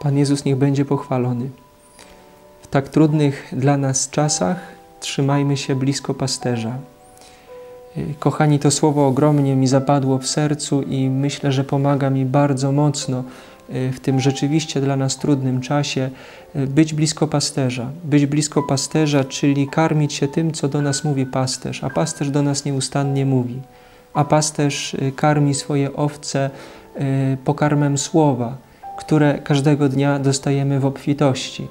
Pan Jezus niech będzie pochwalony. W tak trudnych dla nas czasach trzymajmy się blisko pasterza. Kochani, to słowo ogromnie mi zapadło w sercu i myślę, że pomaga mi bardzo mocno w tym rzeczywiście dla nas trudnym czasie być blisko pasterza. Być blisko pasterza, czyli karmić się tym, co do nas mówi pasterz, a pasterz do nas nieustannie mówi. A pasterz karmi swoje owce pokarmem słowa, które każdego dnia dostajemy w obfitości.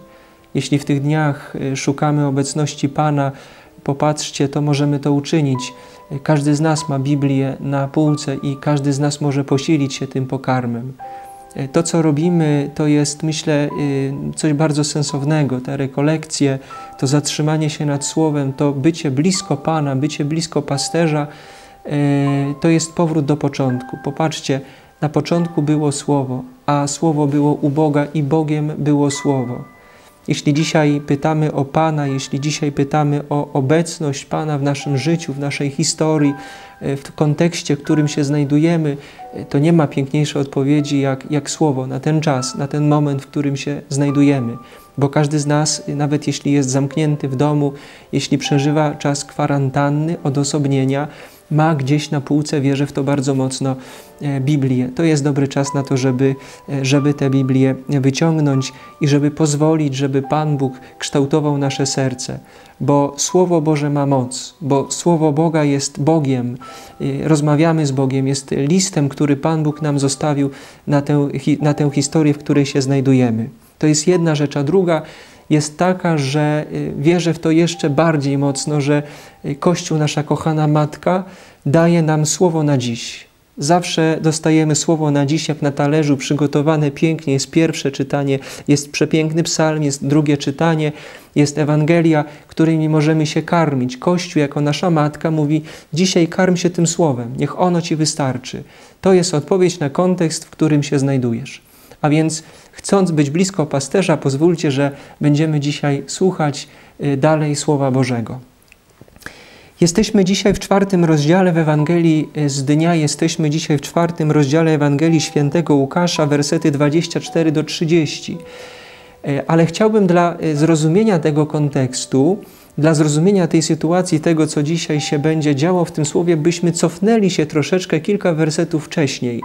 Jeśli w tych dniach szukamy obecności Pana, popatrzcie, to możemy to uczynić. Każdy z nas ma Biblię na półce i każdy z nas może posilić się tym pokarmem. To, co robimy, to jest, myślę, coś bardzo sensownego. Te rekolekcje, to zatrzymanie się nad Słowem, to bycie blisko Pana, bycie blisko pasterza, to jest powrót do początku. Popatrzcie, na początku było Słowo, a Słowo było u Boga i Bogiem było Słowo. Jeśli dzisiaj pytamy o Pana, jeśli dzisiaj pytamy o obecność Pana w naszym życiu, w naszej historii, w kontekście, w którym się znajdujemy, to nie ma piękniejszej odpowiedzi jak, jak słowo na ten czas, na ten moment, w którym się znajdujemy. Bo każdy z nas, nawet jeśli jest zamknięty w domu, jeśli przeżywa czas kwarantanny, odosobnienia, ma gdzieś na półce, wierzę w to bardzo mocno, Biblię. To jest dobry czas na to, żeby, żeby tę Biblię wyciągnąć i żeby pozwolić, żeby Pan Bóg kształtował nasze serce. Bo Słowo Boże ma moc, bo Słowo Boga jest Bogiem. Rozmawiamy z Bogiem, jest listem, który Pan Bóg nam zostawił na tę, na tę historię, w której się znajdujemy. To jest jedna rzecz, a druga jest taka, że wierzę w to jeszcze bardziej mocno, że Kościół, nasza kochana Matka, daje nam słowo na dziś. Zawsze dostajemy słowo na dziś, jak na talerzu, przygotowane pięknie. Jest pierwsze czytanie, jest przepiękny psalm, jest drugie czytanie, jest Ewangelia, którymi możemy się karmić. Kościół, jako nasza matka, mówi: Dzisiaj karm się tym słowem, niech ono ci wystarczy. To jest odpowiedź na kontekst, w którym się znajdujesz. A więc, chcąc być blisko pasterza, pozwólcie, że będziemy dzisiaj słuchać dalej Słowa Bożego. Jesteśmy dzisiaj w czwartym rozdziale w Ewangelii z dnia, jesteśmy dzisiaj w czwartym rozdziale Ewangelii świętego Łukasza, wersety 24 do 30. Ale chciałbym dla zrozumienia tego kontekstu, dla zrozumienia tej sytuacji, tego co dzisiaj się będzie działo w tym słowie, byśmy cofnęli się troszeczkę kilka wersetów wcześniej.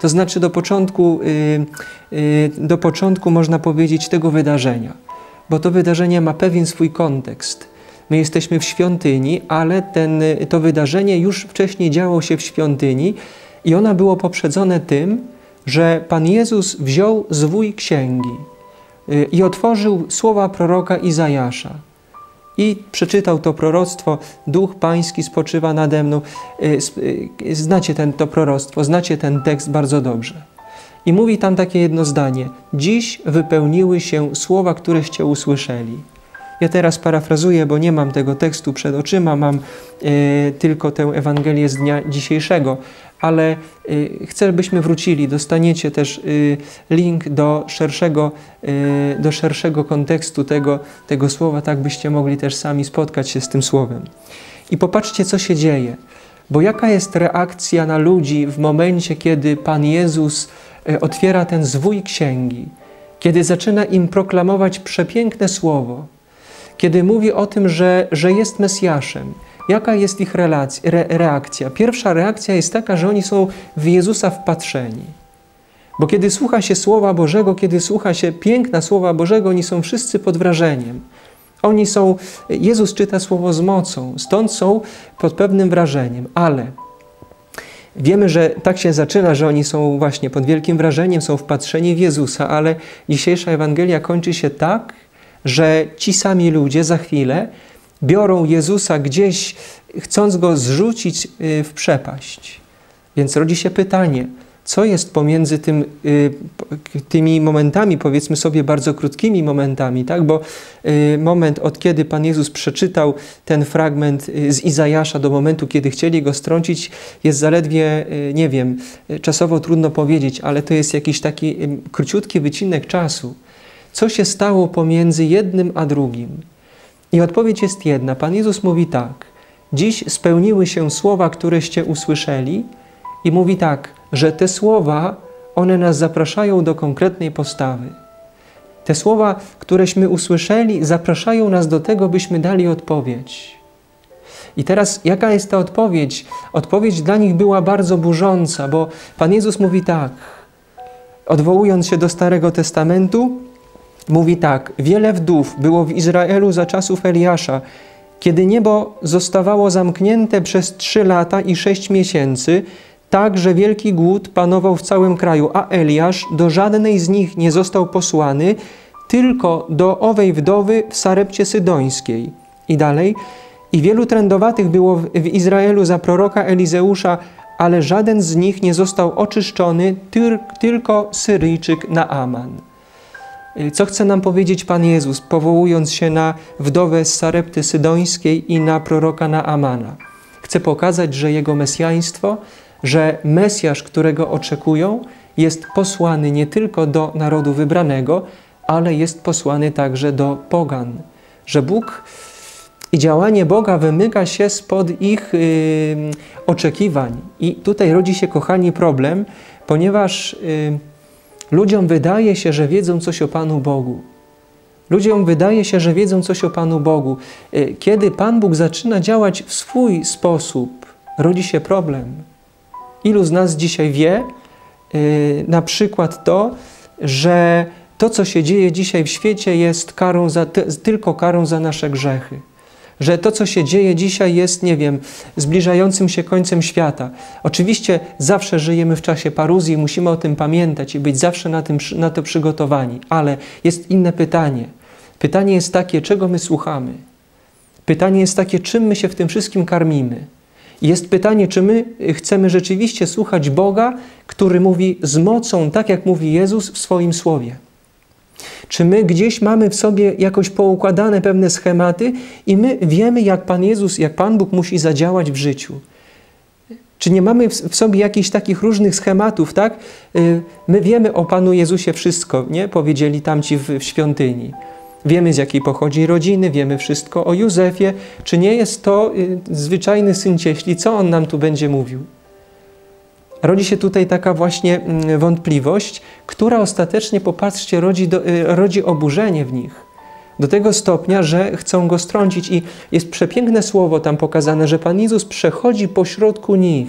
To znaczy do początku, do początku można powiedzieć tego wydarzenia, bo to wydarzenie ma pewien swój kontekst. My jesteśmy w świątyni, ale ten, to wydarzenie już wcześniej działo się w świątyni i ona było poprzedzone tym, że Pan Jezus wziął zwój księgi i otworzył słowa proroka Izajasza. I przeczytał to proroctwo, Duch Pański spoczywa nade mną. Znacie ten, to proroctwo, znacie ten tekst bardzo dobrze. I mówi tam takie jedno zdanie. Dziś wypełniły się słowa, któreście usłyszeli. Ja teraz parafrazuję, bo nie mam tego tekstu przed oczyma, mam e, tylko tę Ewangelię z dnia dzisiejszego, ale e, chcę, byśmy wrócili. Dostaniecie też e, link do szerszego, do szerszego kontekstu tego, tego słowa, tak byście mogli też sami spotkać się z tym słowem. I popatrzcie, co się dzieje. Bo jaka jest reakcja na ludzi w momencie, kiedy Pan Jezus otwiera ten zwój księgi, kiedy zaczyna im proklamować przepiękne słowo, kiedy mówi o tym, że, że jest Mesjaszem, jaka jest ich relacja, re, reakcja? Pierwsza reakcja jest taka, że oni są w Jezusa wpatrzeni. Bo kiedy słucha się Słowa Bożego, kiedy słucha się piękna Słowa Bożego, oni są wszyscy pod wrażeniem. Oni są, Jezus czyta Słowo z mocą, stąd są pod pewnym wrażeniem, ale Wiemy, że tak się zaczyna, że oni są właśnie pod wielkim wrażeniem, są wpatrzeni w Jezusa, ale dzisiejsza Ewangelia kończy się tak, że ci sami ludzie za chwilę biorą Jezusa gdzieś, chcąc go zrzucić w przepaść. Więc rodzi się pytanie, co jest pomiędzy tym, tymi momentami, powiedzmy sobie bardzo krótkimi momentami, tak? bo moment od kiedy Pan Jezus przeczytał ten fragment z Izajasza do momentu, kiedy chcieli go strącić, jest zaledwie, nie wiem, czasowo trudno powiedzieć, ale to jest jakiś taki króciutki wycinek czasu. Co się stało pomiędzy jednym a drugim? I odpowiedź jest jedna. Pan Jezus mówi tak. Dziś spełniły się słowa, któreście usłyszeli i mówi tak, że te słowa, one nas zapraszają do konkretnej postawy. Te słowa, któreśmy usłyszeli, zapraszają nas do tego, byśmy dali odpowiedź. I teraz jaka jest ta odpowiedź? Odpowiedź dla nich była bardzo burząca, bo Pan Jezus mówi tak, odwołując się do Starego Testamentu, mówi tak: Wiele wdów było w Izraelu za czasów Eliasza, kiedy niebo zostawało zamknięte przez trzy lata i sześć miesięcy, tak, że wielki głód panował w całym kraju, a Eliasz do żadnej z nich nie został posłany, tylko do owej wdowy w Sarepcie Sydońskiej. I dalej, i wielu trędowatych było w, Izraelu za proroka Elizeusza, ale żaden z nich nie został oczyszczony, tylko Syryjczyk Naaman. Co chce nam powiedzieć Pan Jezus, powołując się na wdowę z Sarepty Sydońskiej i na proroka Naamana? Chce pokazać, że jego mesjaństwo, że Mesjasz, którego oczekują, jest posłany nie tylko do narodu wybranego, ale jest posłany także do pogan. Że Bóg i działanie Boga wymyka się spod ich y, oczekiwań. I tutaj rodzi się, kochani, problem, ponieważ y, ludziom wydaje się, że wiedzą coś o Panu Bogu. Ludziom wydaje się, że wiedzą coś o Panu Bogu. Y, kiedy Pan Bóg zaczyna działać w swój sposób, rodzi się problem. Ilu z nas dzisiaj wie y, na przykład to, że to, co się dzieje dzisiaj w świecie, jest karą za, tylko karą za nasze grzechy że to, co się dzieje dzisiaj, jest, nie wiem, zbliżającym się końcem świata. Oczywiście zawsze żyjemy w czasie paruzji musimy o tym pamiętać i być zawsze na, tym, na to przygotowani, ale jest inne pytanie. Pytanie jest takie, czego my słuchamy? Pytanie jest takie, czym my się w tym wszystkim karmimy? Jest pytanie, czy my chcemy rzeczywiście słuchać Boga, który mówi z mocą, tak jak mówi Jezus w swoim słowie. Czy my gdzieś mamy w sobie jakoś poukładane pewne schematy i my wiemy, jak Pan Jezus, jak Pan Bóg musi zadziałać w życiu? Czy nie mamy w sobie jakichś takich różnych schematów, tak? Y, my wiemy o Panu Jezusie wszystko, nie? Powiedzieli tamci w, w świątyni. Wiemy, z jakiej pochodzi rodziny, wiemy wszystko o Józefie. Czy nie jest to y, zwyczajny syn cieśli? Co on nam tu będzie mówił? Rodzi się tutaj taka właśnie mm, wątpliwość, która ostatecznie, popatrzcie, rodzi, do, y, rodzi oburzenie w nich. Do tego stopnia, że chcą go strącić. I jest przepiękne słowo tam pokazane, że Pan Jezus przechodzi pośrodku nich.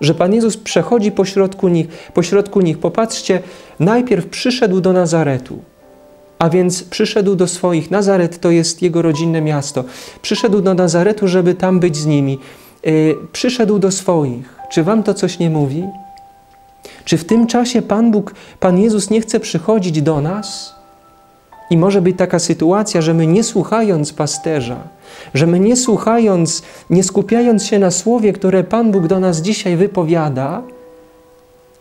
Że Pan Jezus przechodzi pośrodku nich. Pośrodku nich. Popatrzcie, najpierw przyszedł do Nazaretu. A więc przyszedł do swoich. Nazaret to jest jego rodzinne miasto. Przyszedł do Nazaretu, żeby tam być z nimi. Yy, przyszedł do swoich. Czy wam to coś nie mówi? Czy w tym czasie Pan Bóg, Pan Jezus nie chce przychodzić do nas? I może być taka sytuacja, że my nie słuchając pasterza, że my nie słuchając, nie skupiając się na słowie, które Pan Bóg do nas dzisiaj wypowiada,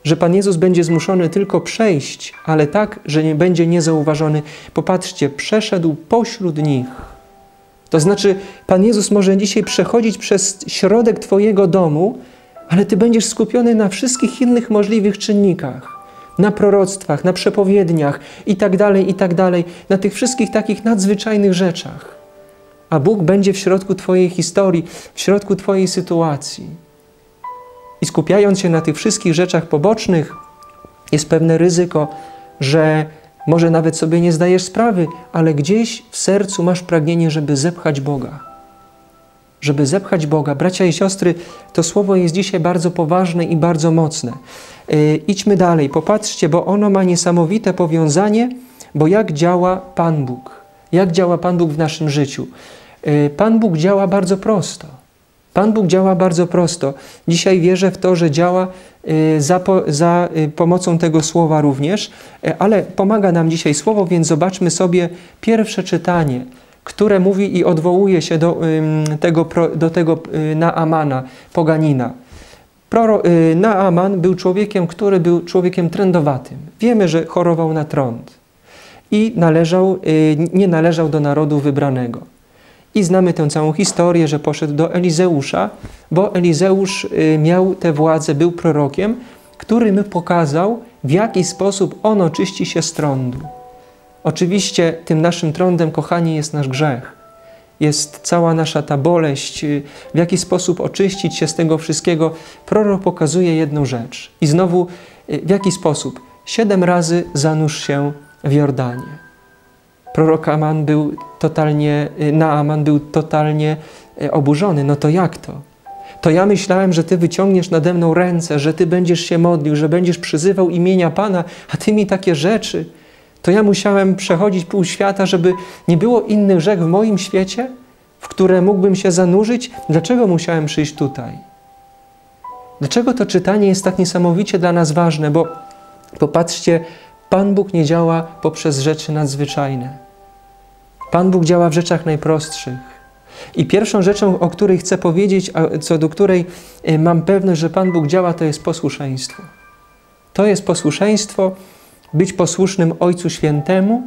że Pan Jezus będzie zmuszony tylko przejść, ale tak, że nie będzie niezauważony. Popatrzcie, przeszedł pośród nich. To znaczy, Pan Jezus może dzisiaj przechodzić przez środek Twojego domu, ale Ty będziesz skupiony na wszystkich innych możliwych czynnikach, na proroctwach, na przepowiedniach i tak dalej, i tak dalej, na tych wszystkich takich nadzwyczajnych rzeczach. A Bóg będzie w środku Twojej historii, w środku Twojej sytuacji. I skupiając się na tych wszystkich rzeczach pobocznych, jest pewne ryzyko, że może nawet sobie nie zdajesz sprawy, ale gdzieś w sercu masz pragnienie, żeby zepchać Boga żeby zepchać Boga. Bracia i siostry, to słowo jest dzisiaj bardzo poważne i bardzo mocne. Yy, idźmy dalej, popatrzcie, bo ono ma niesamowite powiązanie, bo jak działa Pan Bóg? Jak działa Pan Bóg w naszym życiu? Yy, Pan Bóg działa bardzo prosto. Pan Bóg działa bardzo prosto. Dzisiaj wierzę w to, że działa yy, za, po, za y, pomocą tego słowa również, y, ale pomaga nam dzisiaj słowo, więc zobaczmy sobie pierwsze czytanie które mówi i odwołuje się do tego, do tego y, Naamana, poganina. Y, Naaman był człowiekiem, który był człowiekiem trędowatym. Wiemy, że chorował na trąd i należał, y, nie należał do narodu wybranego. I znamy tę całą historię, że poszedł do Elizeusza, bo Elizeusz miał tę władzę, był prorokiem, który mu pokazał, w jaki sposób on oczyści się z trądu. Oczywiście tym naszym trądem, kochani, jest nasz grzech. Jest cała nasza ta boleść, y, w jaki sposób oczyścić się z tego wszystkiego. Prorok pokazuje jedną rzecz. I znowu, y, w jaki sposób? Siedem razy zanurz się w Jordanie. Prorok Aman był totalnie, Naaman był totalnie oburzony. No to jak to? To ja myślałem, że Ty wyciągniesz nade mną ręce, że Ty będziesz się modlił, że będziesz przyzywał imienia Pana, a Ty mi takie rzeczy. To ja musiałem przechodzić pół świata, żeby nie było innych rzek w moim świecie, w które mógłbym się zanurzyć. Dlaczego musiałem przyjść tutaj? Dlaczego to czytanie jest tak niesamowicie dla nas ważne? Bo popatrzcie, Pan Bóg nie działa poprzez rzeczy nadzwyczajne. Pan Bóg działa w rzeczach najprostszych. I pierwszą rzeczą, o której chcę powiedzieć, a co do której e, mam pewność, że Pan Bóg działa, to jest posłuszeństwo. To jest posłuszeństwo, być posłusznym Ojcu Świętemu,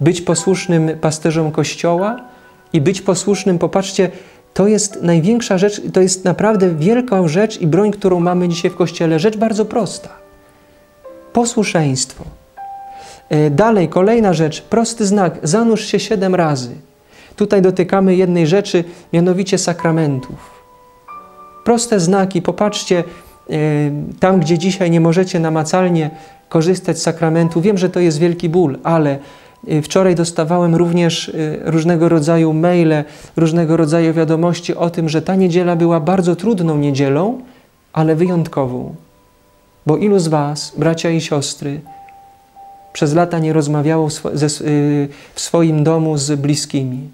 być posłusznym pasterzom Kościoła i być posłusznym, popatrzcie, to jest największa rzecz, to jest naprawdę wielka rzecz i broń, którą mamy dzisiaj w Kościele. Rzecz bardzo prosta. Posłuszeństwo. E, dalej, kolejna rzecz, prosty znak, zanurz się siedem razy. Tutaj dotykamy jednej rzeczy, mianowicie sakramentów. Proste znaki, popatrzcie, e, tam gdzie dzisiaj nie możecie namacalnie korzystać z sakramentu, wiem, że to jest wielki ból, ale e, wczoraj dostawałem również różnego rodzaju maile, różnego rodzaju wiadomości o tym, że ta niedziela była bardzo trudną niedzielą, ale wyjątkową. Bo ilu z Was, bracia i siostry, przez lata nie rozmawiało y, w swoim domu z bliskimi.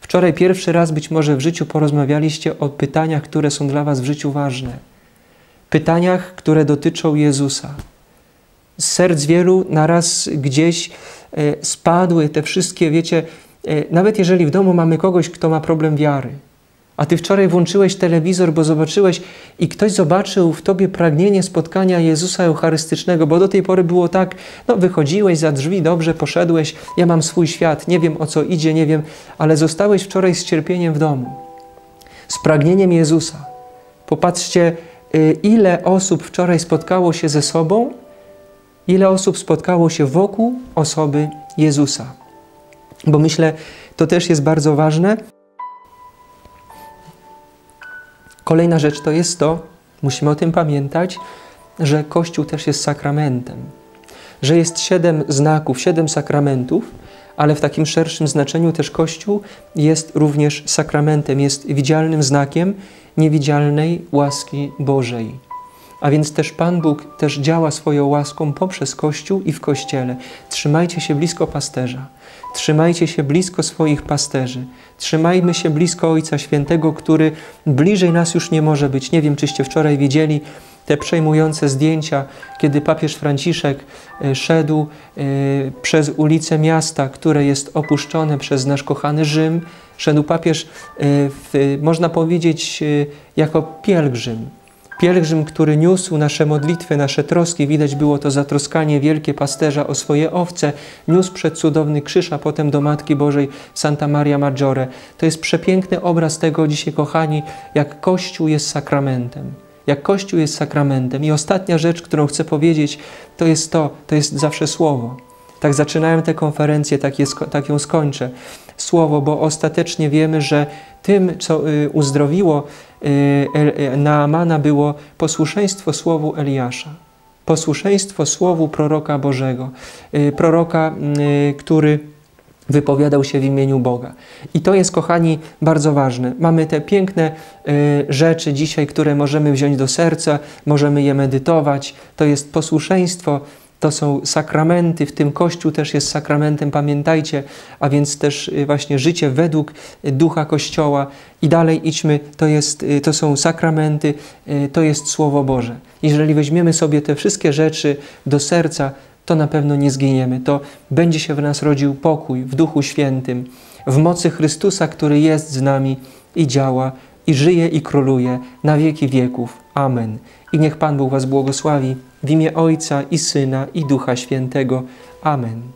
Wczoraj pierwszy raz być może w życiu porozmawialiście o pytaniach, które są dla Was w życiu ważne. Pytaniach, które dotyczą Jezusa. Z serc wielu naraz gdzieś e, spadły te wszystkie, wiecie, e, nawet jeżeli w domu mamy kogoś, kto ma problem wiary, a ty wczoraj włączyłeś telewizor, bo zobaczyłeś i ktoś zobaczył w tobie pragnienie spotkania Jezusa Eucharystycznego, bo do tej pory było tak, no wychodziłeś za drzwi, dobrze, poszedłeś, ja mam swój świat, nie wiem o co idzie, nie wiem, ale zostałeś wczoraj z cierpieniem w domu, z pragnieniem Jezusa. Popatrzcie, y, ile osób wczoraj spotkało się ze sobą, ile osób spotkało się wokół osoby Jezusa. Bo myślę, to też jest bardzo ważne. Kolejna rzecz to jest to, musimy o tym pamiętać, że Kościół też jest sakramentem. Że jest siedem znaków, siedem sakramentów, ale w takim szerszym znaczeniu też Kościół jest również sakramentem, jest widzialnym znakiem niewidzialnej łaski Bożej. A więc też Pan Bóg też działa swoją łaską poprzez Kościół i w Kościele. Trzymajcie się blisko pasterza. Trzymajcie się blisko swoich pasterzy. Trzymajmy się blisko Ojca Świętego, który bliżej nas już nie może być. Nie wiem, czyście wczoraj widzieli te przejmujące zdjęcia, kiedy papież Franciszek e, szedł e, przez ulice miasta, które jest opuszczone przez nasz kochany Rzym. Szedł papież, e, w, można powiedzieć, jako pielgrzym Pielgrzym, który niósł nasze modlitwy, nasze troski, widać było to zatroskanie wielkie pasterza o swoje owce, niósł przed cudowny krzyż, a potem do Matki Bożej Santa Maria Maggiore. To jest przepiękny obraz tego dzisiaj, kochani, jak Kościół jest sakramentem. Jak Kościół jest sakramentem. I ostatnia rzecz, którą chcę powiedzieć, to jest to, to jest zawsze słowo. Tak zaczynałem tę konferencję, tak, je, tak ją skończę. Słowo, bo ostatecznie wiemy, że tym, co y, uzdrowiło Naamana, było posłuszeństwo słowu Eliasza. Posłuszeństwo słowu proroka Bożego. Proroka, który wypowiadał się w imieniu Boga. I to jest, kochani, bardzo ważne. Mamy te piękne rzeczy dzisiaj, które możemy wziąć do serca, możemy je medytować. To jest posłuszeństwo to są sakramenty, w tym Kościół też jest sakramentem, pamiętajcie, a więc też y, właśnie życie według ducha Kościoła i dalej idźmy, to, jest, y, to są sakramenty, y, to jest Słowo Boże. Jeżeli weźmiemy sobie te wszystkie rzeczy do serca, to na pewno nie zginiemy. To będzie się w nas rodził pokój w Duchu Świętym, w mocy Chrystusa, który jest z nami i działa, i żyje i króluje na wieki wieków. Amen. I niech Pan Bóg Was błogosławi w imię Ojca i Syna i Ducha Świętego. Amen.